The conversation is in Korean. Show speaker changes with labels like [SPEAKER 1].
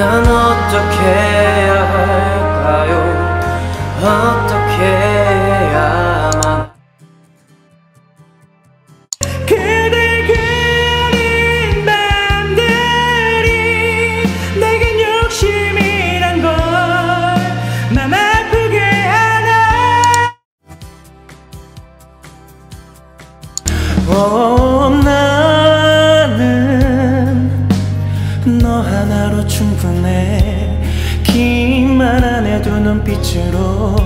[SPEAKER 1] 어떻게 해야 할까요? 어떻게 해야만
[SPEAKER 2] 그댈 그린 밤들이 내겐 욕심이란 걸맘 아프게 하나 하나로 충분해. 긴말안 해도 눈빛으로